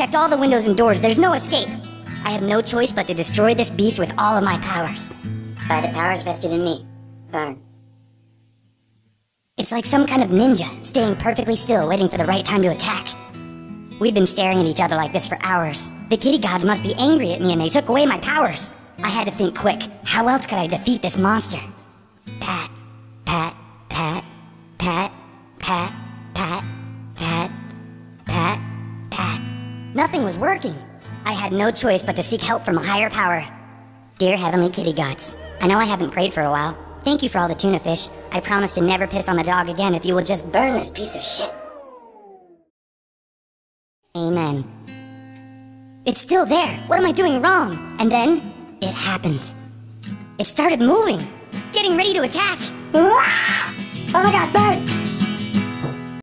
checked all the windows and doors. There's no escape. I have no choice but to destroy this beast with all of my powers. By the powers vested in me, burn. It's like some kind of ninja, staying perfectly still, waiting for the right time to attack. We've been staring at each other like this for hours. The kitty gods must be angry at me and they took away my powers. I had to think quick. How else could I defeat this monster? Pat, pat, pat, pat, pat, pat, pat. Nothing was working. I had no choice but to seek help from a higher power. Dear Heavenly Kitty Gods, I know I haven't prayed for a while. Thank you for all the tuna fish. I promise to never piss on the dog again if you will just burn this piece of shit. Amen. It's still there. What am I doing wrong? And then, it happened. It started moving, getting ready to attack. Oh my god, burn!